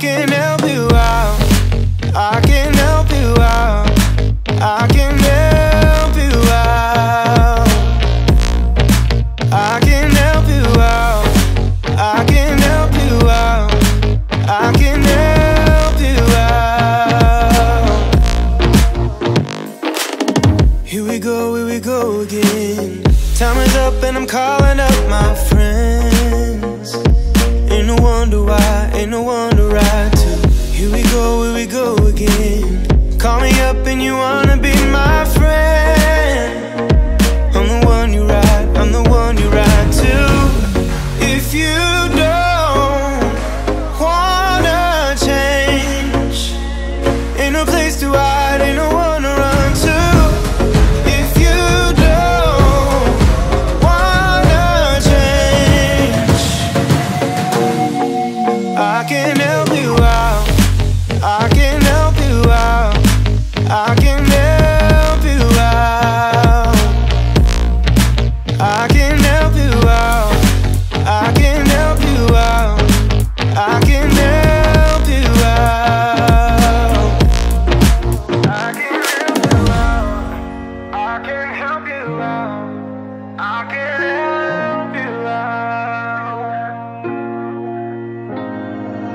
can help you out. I can help you out. I can help you out. I can help you out. I can help you out. I can help you out. Here we go, here we go again. Time is up and I'm calling up my go, here we go again. Call me up and you wanna be my friend.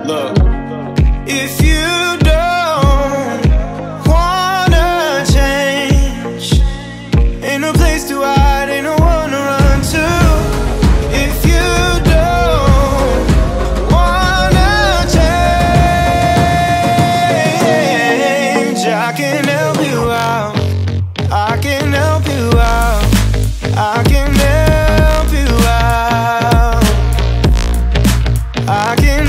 Look, if you don't wanna change, ain't no place to hide, ain't no one to run to. If you don't wanna change, I can help you out. I can help you out. I can help you out. I can.